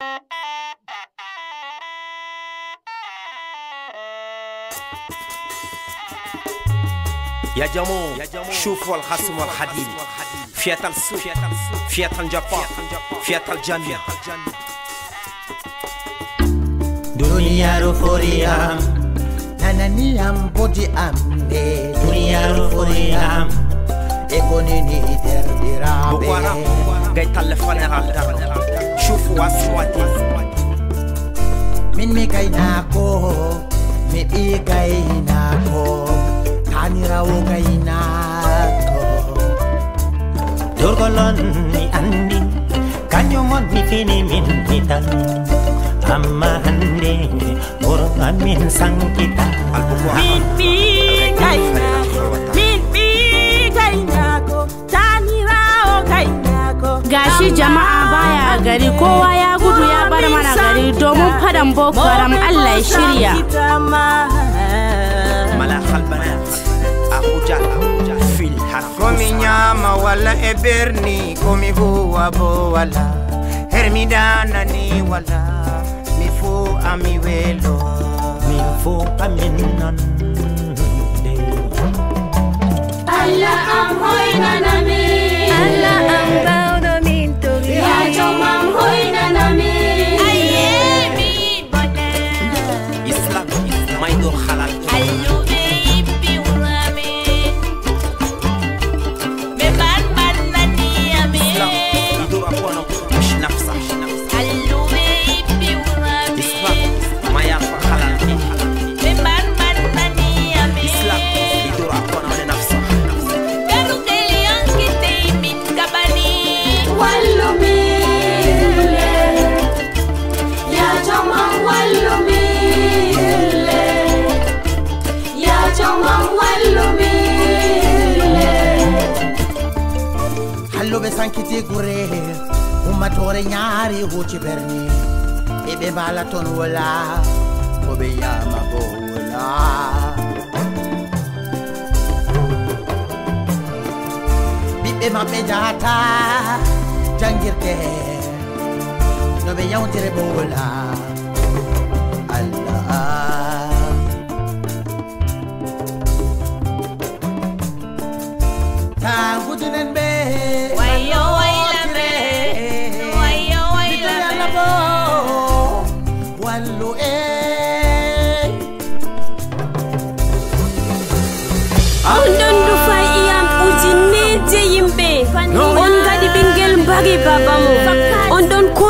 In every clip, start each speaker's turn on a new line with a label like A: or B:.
A: يا جمو شوفوا الخصم والخديم فيات السوق فيات الجفاء فيات الجنة
B: دنيا رفوريا أنا نيام بودي أمني دنيا رفوريام إكونيني
A: دردرابي بوانا. غيتال فنرال دردرابي shufu wa swati.
B: Min mi gaynako mi ɓi gaynako tanirawo gaynako
C: dorgolon mi andi kañum on mi fini min hitan amma hande wuro amin sankita
D: min ɓi gaynako min ɓi gaynako tanirawo gaynako
E: gashi jama'a gari kowa ya gudu ya bar mana gari domin fadan boko haram Allah ya shirya
B: komi nyama walla e berni komi huwa bo wala hermi danani wala mi fu ami welo
C: min fo amin non de
D: Allah am hoynana min.
B: Halluɓe sankiti gure ummatore ñaari huci berni eɓe mbala toon wola ko ɓe yama bo wola ɓiɓɓe maɓɓe jahata jangirde no ɓe yawtire bo wola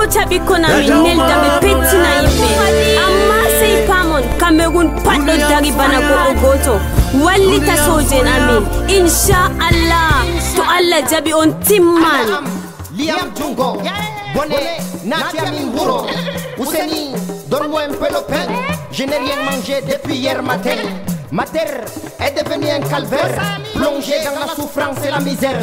E: ɗon kota ɓikkon amin nelda ɓe pettina yimɓe amma sey pamon cameron pat ɗo dari bana goɗɗo goto wallita sojen amin. Inchallah to allah jaɓi on timman
F: Liam Jungo, Bonnet, Natia Mingouro, Ouseni, donne-moi un peu le pain. Je n'ai rien mangé depuis hier matin. Ma terre est devenue un calvaire, plongé dans la souffrance et la misère.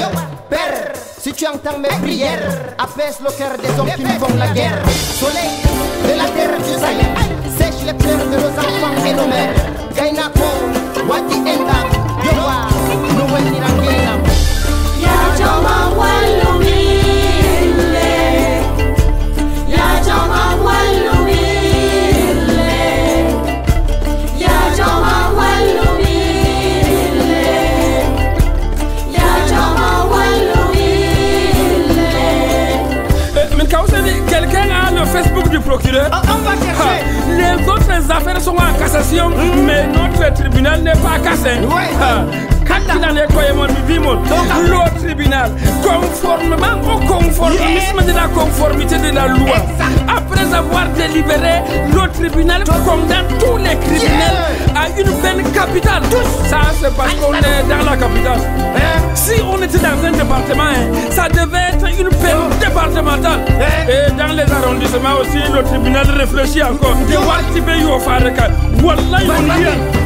F: Père, si tu entends mes prières, apaise le cœur des hommes qui nous la guerre. Soleil de la terre du Sahel, sèche les pleurs de nos enfants et nos mères. Gainako, Wati
G: Procureur.
F: On va chercher.
G: Ah, Les autres affaires sont en cassation, mais notre tribunal n'est pas cassé.
F: Ouais.
G: Ah, le tribunal, conformément au conformisme de la conformité de la loi, après avoir délibéré, le tribunal condamne tous les criminels à une arrondissement aussi le tribunal réfléchit encore nde warti ɓe yo faare ka wallay o yiyan